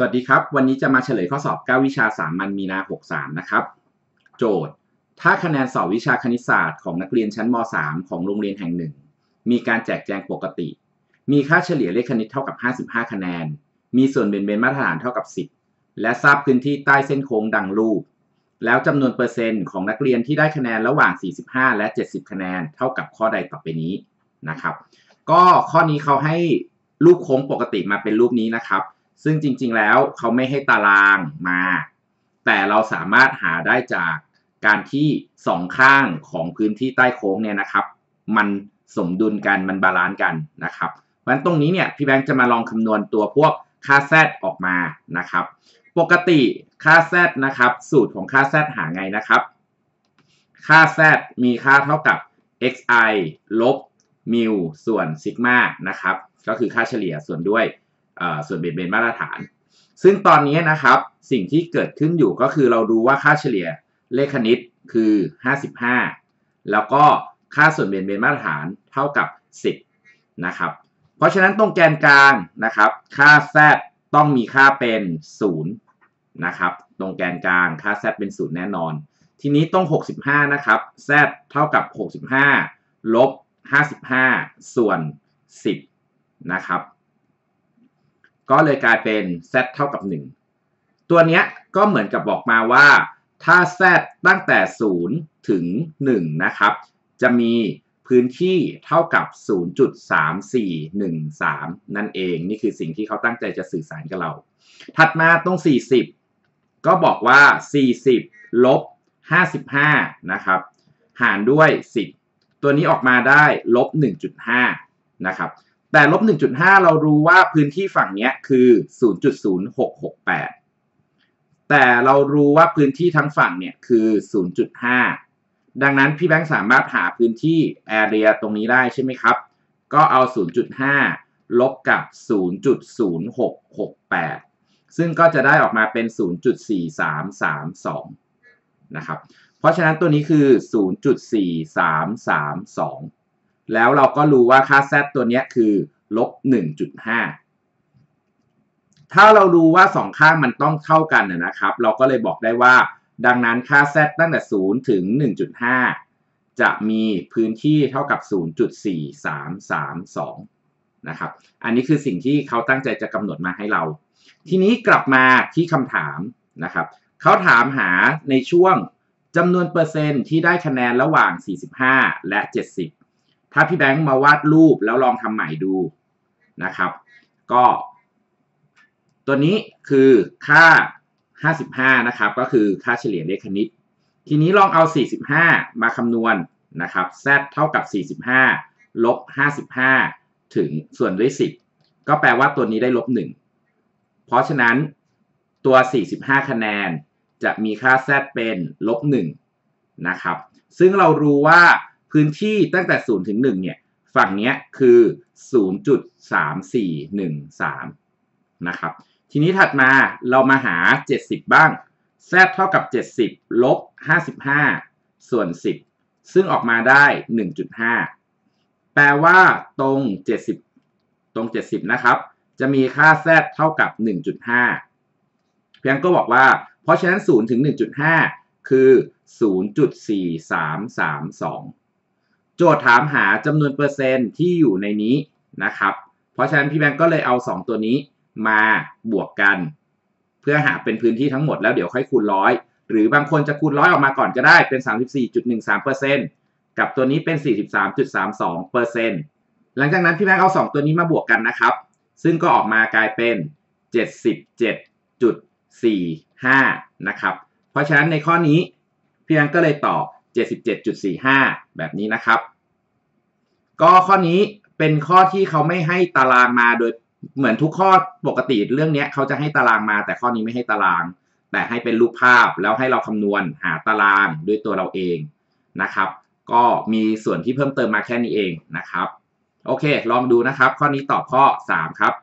สวัสดีครับ วันนี้จะมาเฉลยข้อสอบ 9 วิชาสามัญมีนา 63 นะครับ โจทย์ ถ้าคะแนนสอบวิชาคณิตศาสตร์ของนักเรียนชั้นม .3 ของโรงเรียนแห่งหนึ่ง มีการแจกแจงปกติ มีค่าเฉลี่ยเลขคณิตเท่ากับ 55 คะแนน มีส่วนเบนเบนมาตรฐานเท่ากับ 10 และทราบพื้นที่ใต้เส้นโค้งดังรูป แล้วจำนวนเปอร์เซ็นต์ของนักเรียนที่ได้คะแนนระหว่าง 45 และ 70 คะแนน เท่ากับข้อใดต่อไปนี้นะครับ ก็ข้อนี้เขาให้รูปโค้งปกติมาเป็นรูปนี้นะครับ ซึ่งจริงๆแล้วเขาไม่ให้ตารางมา แต่เราสามารถหาได้จากการที่สองข้างของพื้นที่ใต้โค้งเนี่ยนะครับ มันสมดุลกันมัน balance กันนะครับเพราะฉะนั้นตรงนี้เนี่ยพี่แบงค์จะมาลองคำนวณตัวพวกค่า z ออกมานะครับ ปกติค่า z นะครับ สูตรของค่า z หาไงนะครับ ค่า z มีค่าเท่ากับ xi ลบมิวส่วนซิกมานะครับ ก็คือค่าเฉลี่ยส่วนด้วย ส่วนเบนเบนมาตรฐาน ซึ่งตอนนี้นะครับสิ่งที่เกิดขึ้นอยู่ก็คือเราดูว่าค่าเฉลี่ยเลขคณิตคือ 55 แล้วก็ค่าส่วนเบนเบนมาตรฐานเท่ากับ 10 นะครับ เพราะฉะนั้นตรงแกนกลางนะครับ ค่า z ต้องมีค่าเป็น 0 นะครับ ตรงแกนกลางค่า z เป็น 0 แน่นอน ทีนี้ตรง 65 นะครับ z เท่ากับ 65 ลบ 55 ส่วน 10 นะครับ ก็เลยกลายเป็น z เท่ากับ 1 ตัวนี้ก็เหมือนกับบอกมาว่า ถ้า z ตั้งแต่ 0 ถึง 1 นะครับ จะมีพื้นที่เท่ากับ 0.3413 นั่นเอง นี่คือสิ่งที่เขาตั้งใจจะสื่อสารกับเรา ถัดมาตรง 40 ก็บอกว่า 40 ลบ 55 นะครับ หารด้วย 10 ตัวนี้ออกมาได้ลบ 1.5 นะครับ แต่ลบ 1.5 เรารู้ว่าพื้นที่ฝั่งนี้คือ 0.0668 แต่เรารู้ว่าพื้นที่ทั้งฝั่งเนี่ยคือ 0.5 ดังนั้นพี่แบงค์สามารถหาพื้นที่ area ตรงนี้ได้ใช่ไหมครับ ก็เอา 0.5 ลบกับ 0.0668 ซึ่งก็จะได้ออกมาเป็น 0.4332 นะครับ เพราะฉะนั้นตัวนี้คือ 0.4332 แล้วเราก็รู้ว่าค่า z ตัวนี้คือลบ1.5 ถ้าเรารู้ว่าสองข้างมันต้องเท่ากันนะครับ เราก็เลยบอกได้ว่า ดังนั้นค่า z ตั้งแต่ 0 ถึง 1.5 จะมีพื้นที่เท่ากับ 0.4332 นะครับ อันนี้คือสิ่งที่เขาตั้งใจจะกำหนดมาให้เรา ทีนี้กลับมาที่คำถามนะครับ เขาถามหาในช่วงจำนวนเปอร์เซ็นต์ที่ได้คะแนนระหว่าง 45 และ 70 ถ้าพี่แบงค์มาวาดรูปแล้วลองทำใหม่ดูนะครับ ก็ ตัวนี้คือค่า 55 นะครับ ก็คือค่าเฉลี่ยเลขคณิต ทีนี้ลองเอา 45 มาคำนวณนะครับ z เท่ากับ 45 ลบ 55 ถึงส่วนด้วย 10 ก็แปลว่าตัวนี้ได้ลบ 1 เพราะฉะนั้นตัว 45 คะแนนจะมีค่า z เป็นลบ 1 นะครับ ซึ่งเรารู้ว่า พื้นที่ตั้งแต่0ถึง1เนี่ยฝั่งนี้คือ0.3413นะครับ ทีนี้ถัดมาเรามาหา70บ้าง z เท่ากับ70ลบ55ส่วน10ซึ่งออกมาได้1.5แปลว่าตรง70ตรง70นะครับ จะมีค่า z เท่ากับ1.5เพียงก็บอกว่า เพราะฉะนั้น0ถึง1.5คือ 0.4332 โจทย์ถามหาจำนวนเปอร์เซ็นต์ที่อยู่ในนี้นะครับ เพราะฉะนั้นพี่แบงก์ก็เลยเอา 2 ตัวนี้มาบวกกัน เพื่อหาเป็นพื้นที่ทั้งหมดแล้วเดี๋ยวค่อยคูณร้อยหรือบางคนจะคูณร้อยออกมาก่อนก็ได้เป็น 34.13%กับตัวนี้เป็น 43.32%หลังจากนั้นพี่แบงก์เอา 2 ตัวนี้มาบวกกันนะครับ ซึ่งก็ออกมากลายเป็น 77.45นะครับ เพราะฉะนั้นในข้อนี้พี่แบงก์ก็เลยตอบ 77.45 แบบนี้นะครับ ก็ข้อนี้เป็นข้อที่เขาไม่ให้ตารางมาโดยเหมือนทุกข้อปกติเรื่องนี้เขาจะให้ตารางมา แต่ข้อนี้ไม่ให้ตาราง แต่ให้เป็นรูปภาพแล้วให้เราคำนวณหาตารางด้วยตัวเราเองนะครับ ก็มีส่วนที่เพิ่มเติมมาแค่นี้เองนะครับ โอเค ลองดูนะครับ ข้อนี้ตอบข้อ 3 ครับ